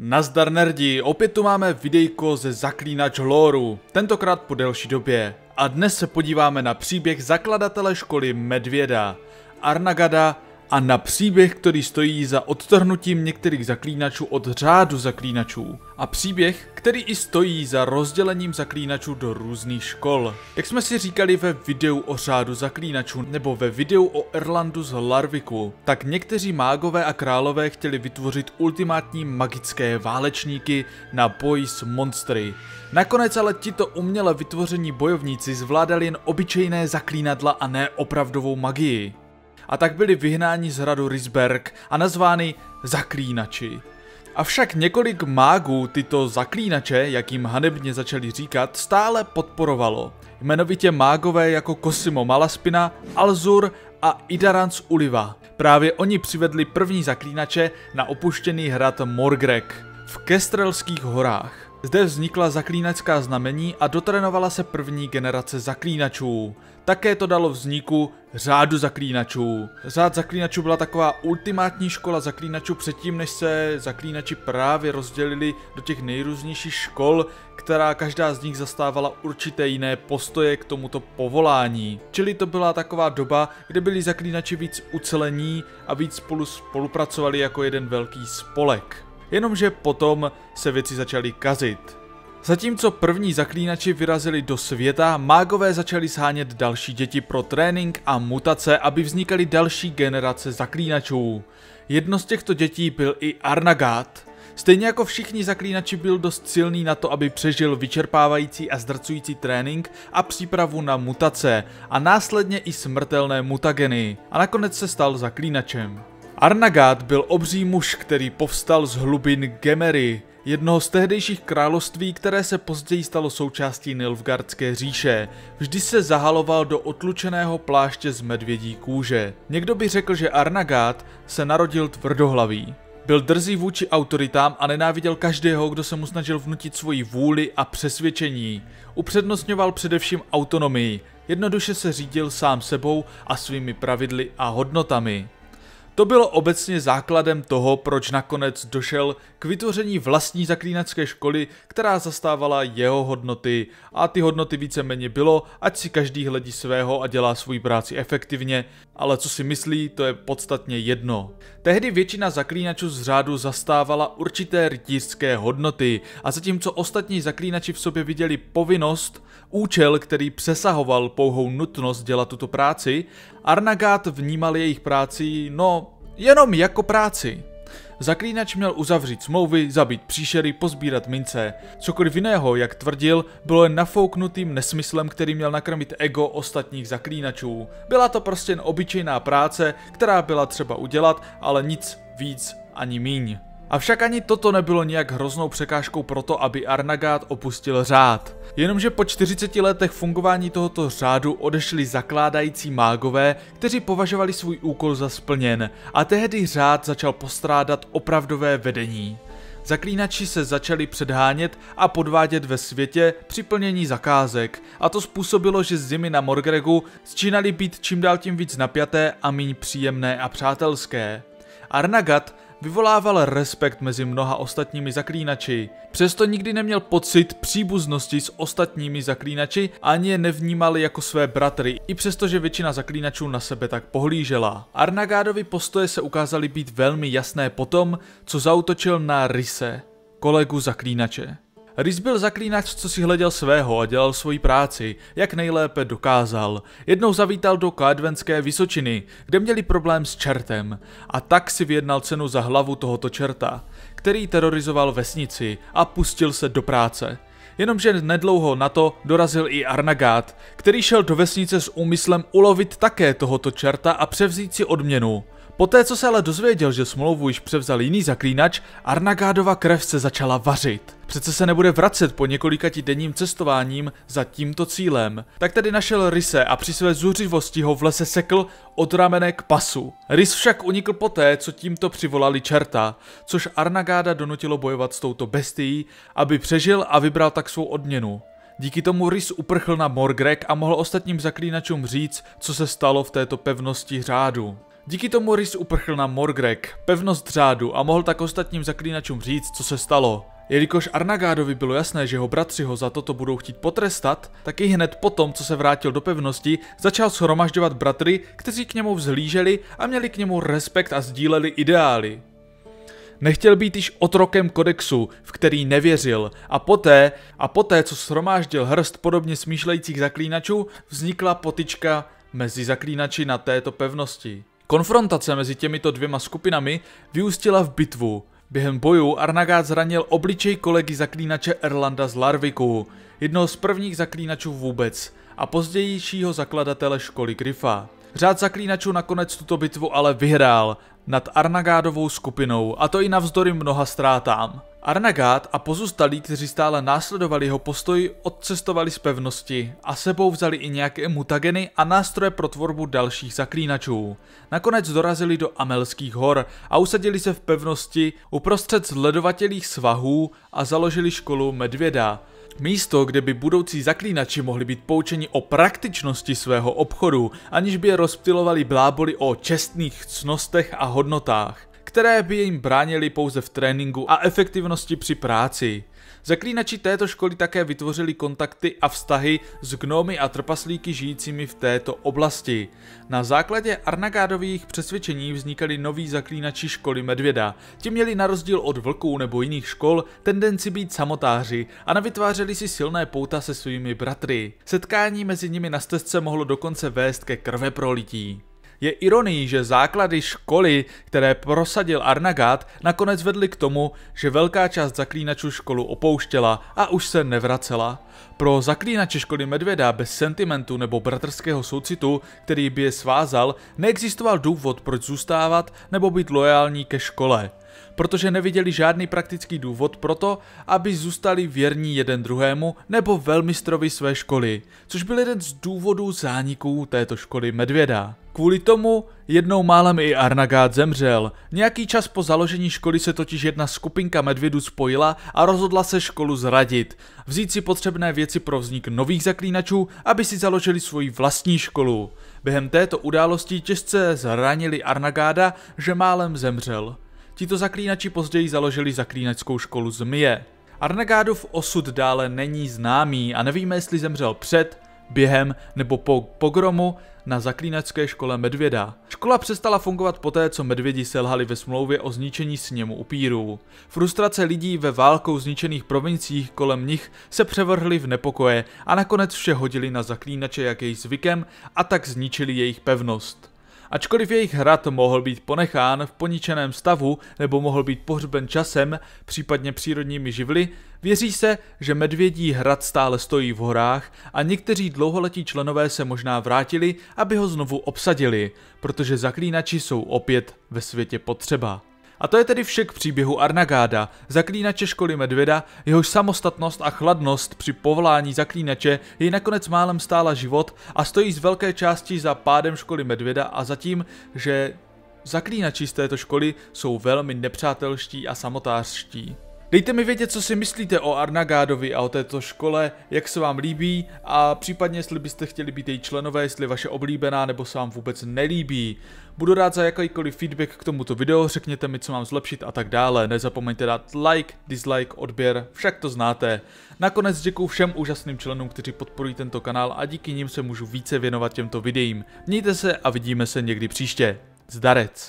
Nazdar nerdi, opět tu máme videjko ze Zaklínač Loru, tentokrát po delší době. A dnes se podíváme na příběh zakladatele školy Medvěda, Arnagada a na příběh, který stojí za odtrhnutím některých zaklínačů od řádu zaklínačů. A příběh, který i stojí za rozdělením zaklínačů do různých škol. Jak jsme si říkali ve videu o řádu zaklínačů nebo ve videu o Erlandu z Larviku, tak někteří mágové a králové chtěli vytvořit ultimátní magické válečníky na boj s monstry. Nakonec ale tito uměle vytvoření bojovníci zvládali jen obyčejné zaklínadla a ne opravdovou magii a tak byli vyhnáni z hradu Risberg a nazvány zaklínači. Avšak několik mágů tyto zaklínače, jak jim hanebně začali říkat, stále podporovalo. Jmenovitě mágové jako Cosimo Malaspina, Alzur a Idarans Uliva. Právě oni přivedli první zaklínače na opuštěný hrad Morgrek v Kestrelských horách. Zde vznikla zaklínačská znamení a dotrénovala se první generace zaklínačů. Také to dalo vzniku řádu zaklínačů. Řád zaklínačů byla taková ultimátní škola zaklínačů předtím, než se zaklínači právě rozdělili do těch nejrůznějších škol, která každá z nich zastávala určité jiné postoje k tomuto povolání. Čili to byla taková doba, kde byli zaklínači víc ucelení a víc spolu spolupracovali jako jeden velký spolek jenomže potom se věci začaly kazit. Zatímco první zaklínači vyrazili do světa, mágové začali shánět další děti pro trénink a mutace, aby vznikaly další generace zaklínačů. Jedno z těchto dětí byl i Arnagat. Stejně jako všichni zaklínači byl dost silný na to, aby přežil vyčerpávající a zdrcující trénink a přípravu na mutace a následně i smrtelné mutageny a nakonec se stal zaklínačem. Arnagát byl obří muž, který povstal z hlubin Gemery, jednoho z tehdejších království, které se později stalo součástí Nilfgaardské říše. Vždy se zahaloval do otlučeného pláště z medvědí kůže. Někdo by řekl, že Arnagát se narodil tvrdohlavý. Byl drzý vůči autoritám a nenáviděl každého, kdo se mu snažil vnutit svoji vůli a přesvědčení. Upřednostňoval především autonomii, jednoduše se řídil sám sebou a svými pravidly a hodnotami. To bylo obecně základem toho, proč nakonec došel k vytvoření vlastní zaklínačské školy, která zastávala jeho hodnoty a ty hodnoty víceméně bylo, ať si každý hledí svého a dělá svůj práci efektivně, ale co si myslí, to je podstatně jedno. Tehdy většina zaklínačů z řádu zastávala určité rytířské hodnoty a zatímco ostatní zaklínači v sobě viděli povinnost, účel, který přesahoval pouhou nutnost dělat tuto práci, Arnagát vnímal jejich práci, no, jenom jako práci. Zaklínač měl uzavřít smlouvy, zabít příšery, pozbírat mince. Cokoliv jiného, jak tvrdil, bylo jen nafouknutým nesmyslem, který měl nakrmit ego ostatních zaklínačů. Byla to prostě jen obyčejná práce, která byla třeba udělat, ale nic víc ani míň. Avšak ani toto nebylo nějak hroznou překážkou pro to, aby Arnagát opustil řád. Jenomže po 40 letech fungování tohoto řádu odešli zakládající mágové, kteří považovali svůj úkol za splněn a tehdy řád začal postrádat opravdové vedení. Zaklínači se začali předhánět a podvádět ve světě při plnění zakázek a to způsobilo, že zimy na Morgregu začínaly být čím dál tím víc napjaté a méně příjemné a přátelské. Arnagat vyvolával respekt mezi mnoha ostatními zaklínači. Přesto nikdy neměl pocit příbuznosti s ostatními zaklínači ani je nevnímal jako své bratry, i přestože většina zaklínačů na sebe tak pohlížela. Arnagádovi postoje se ukázaly být velmi jasné potom, co zautočil na Rise, kolegu zaklínače. Rys byl zaklínač, co si hleděl svého a dělal svoji práci, jak nejlépe dokázal. Jednou zavítal do Kádvenské Vysočiny, kde měli problém s čertem a tak si vyjednal cenu za hlavu tohoto čerta, který terorizoval vesnici a pustil se do práce. Jenomže nedlouho na to dorazil i Arnagát, který šel do vesnice s úmyslem ulovit také tohoto čerta a převzít si odměnu. Poté, co se ale dozvěděl, že smlouvu již převzal jiný zaklínač, Arnagádova krev se začala vařit. Přece se nebude vracet po několika denním cestováním za tímto cílem. Tak tedy našel Ryse a při své zuřivosti ho v lese sekl od ramene k pasu. Rys však unikl poté, co tímto přivolali čerta, což Arnagáda donutilo bojovat s touto bestií, aby přežil a vybral tak svou odměnu. Díky tomu Rys uprchl na Morgrek a mohl ostatním zaklínačům říct, co se stalo v této pevnosti řádu. Díky tomu Rhys uprchl na Morgrek, pevnost řádu a mohl tak ostatním zaklínačům říct, co se stalo. Jelikož Arnagádovi bylo jasné, že jeho bratři ho za toto budou chtít potrestat, tak i hned potom, co se vrátil do pevnosti, začal shromažďovat bratry, kteří k němu vzhlíželi a měli k němu respekt a sdíleli ideály. Nechtěl být již otrokem kodexu, v který nevěřil, a poté, a poté, co shromáždil hrst podobně smýšlejících zaklínačů, vznikla potička mezi zaklínači na této pevnosti. Konfrontace mezi těmito dvěma skupinami vyústila v bitvu. Během bojů Arnagát zranil obličej kolegy zaklínače Erlanda z Larviku, jednoho z prvních zaklínačů vůbec, a pozdějšího zakladatele školy Gryfa. Řád zaklínačů nakonec tuto bitvu ale vyhrál nad Arnagádovou skupinou, a to i navzdory mnoha ztrátám. Arnagát a pozůstalí, kteří stále následovali jeho postoj, odcestovali z pevnosti a sebou vzali i nějaké mutageny a nástroje pro tvorbu dalších zaklínačů. Nakonec dorazili do Amelských hor a usadili se v pevnosti uprostřed zledovatělých svahů a založili školu Medvěda. Místo, kde by budoucí zaklínači mohli být poučeni o praktičnosti svého obchodu, aniž by je rozptilovali bláboli o čestných cnostech a hodnotách které by jim bránili pouze v tréninku a efektivnosti při práci. Zaklínači této školy také vytvořili kontakty a vztahy s gnomy a trpaslíky žijícími v této oblasti. Na základě Arnagádových přesvědčení vznikali noví zaklínači školy medvěda. Ti měli na rozdíl od vlků nebo jiných škol tendenci být samotáři a navytvářeli si silné pouta se svými bratry. Setkání mezi nimi na stezce mohlo dokonce vést ke krveprolití. Je ironií, že základy školy, které prosadil Arnagát, nakonec vedly k tomu, že velká část zaklínačů školu opouštěla a už se nevracela. Pro zaklínače školy Medvěda bez sentimentu nebo bratrského soucitu, který by je svázal, neexistoval důvod, proč zůstávat nebo být loajální ke škole protože neviděli žádný praktický důvod pro to, aby zůstali věrní jeden druhému nebo velmistrovi své školy, což byl jeden z důvodů zániků této školy Medvěda. Kvůli tomu jednou málem i Arnagát zemřel. Nějaký čas po založení školy se totiž jedna skupinka medvědů spojila a rozhodla se školu zradit. Vzít si potřebné věci pro vznik nových zaklínačů, aby si založili svoji vlastní školu. Během této události těžce zranili Arnagáda, že málem zemřel. Tito zaklínači později založili zaklínačskou školu Zmije. Arnagádův osud dále není známý a nevíme, jestli zemřel před, během nebo po pogromu na zaklínačské škole Medvěda. Škola přestala fungovat poté, co medvědi selhali ve smlouvě o zničení sněmu upírů. Frustrace lidí ve válkou zničených provinciích kolem nich se převrhly v nepokoje a nakonec vše hodili na zaklínače jak jejich zvykem a tak zničili jejich pevnost. Ačkoliv jejich hrad mohl být ponechán v poničeném stavu nebo mohl být pohřben časem, případně přírodními živly, věří se, že medvědí hrad stále stojí v horách a někteří dlouholetí členové se možná vrátili, aby ho znovu obsadili, protože zaklínači jsou opět ve světě potřeba. A to je tedy vše k příběhu Arnagáda, zaklínače školy Medvěda, jehož samostatnost a chladnost při povolání zaklínače jej nakonec málem stála život a stojí z velké části za pádem školy Medvěda a za tím, že zaklínači z této školy jsou velmi nepřátelští a samotářští. Dejte mi vědět, co si myslíte o Arnagádovi a o této škole, jak se vám líbí a případně, jestli byste chtěli být její členové, jestli vaše oblíbená nebo se vám vůbec nelíbí. Budu rád za jakýkoliv feedback k tomuto videu, řekněte mi, co mám zlepšit a tak dále. Nezapomeňte dát like, dislike, odběr, však to znáte. Nakonec děkuji všem úžasným členům, kteří podporují tento kanál a díky nim se můžu více věnovat těmto videím. Mějte se a vidíme se někdy příště. Zdarec.